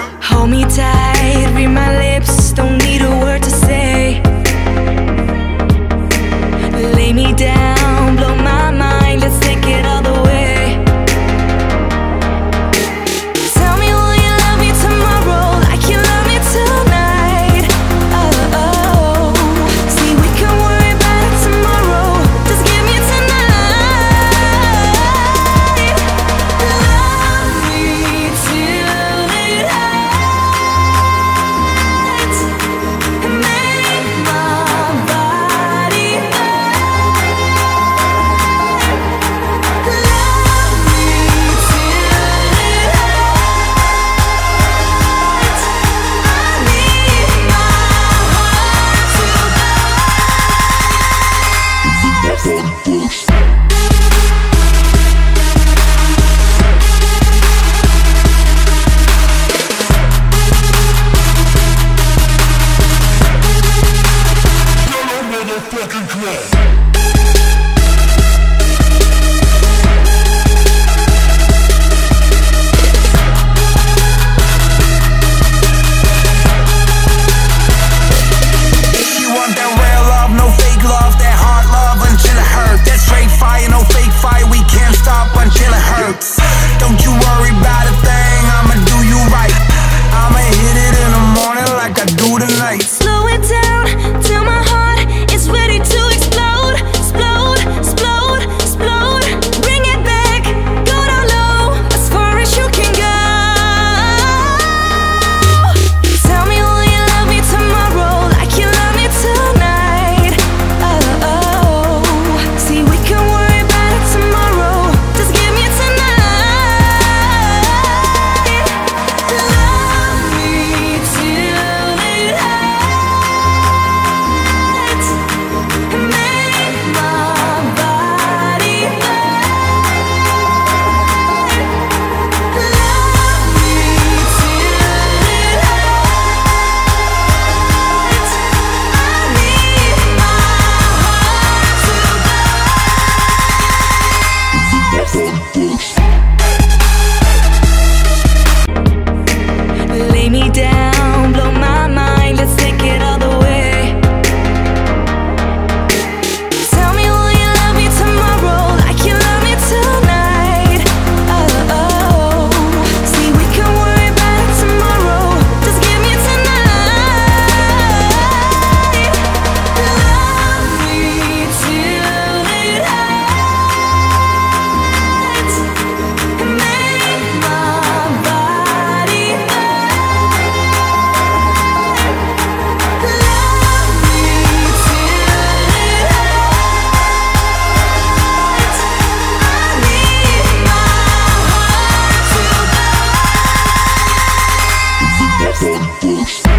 Hold me tight, read my lips, don't need a word to say. Lay me down my body first.